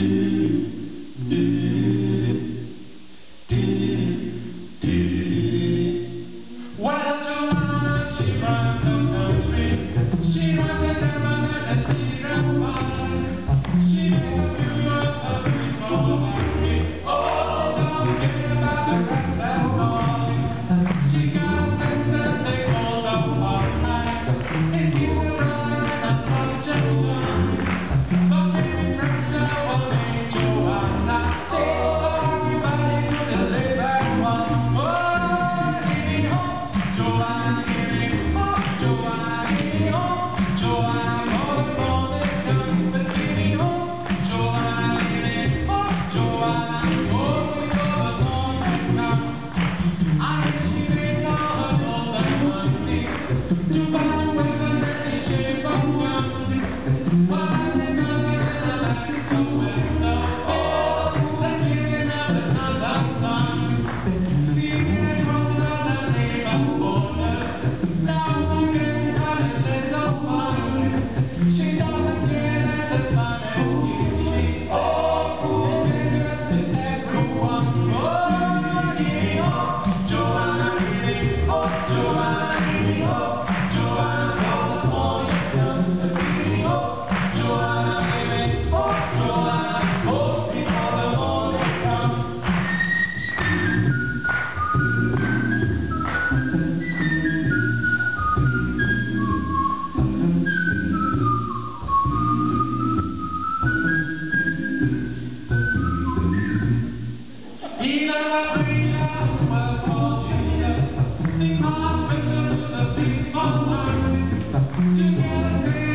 do, do. Thank you. Amen.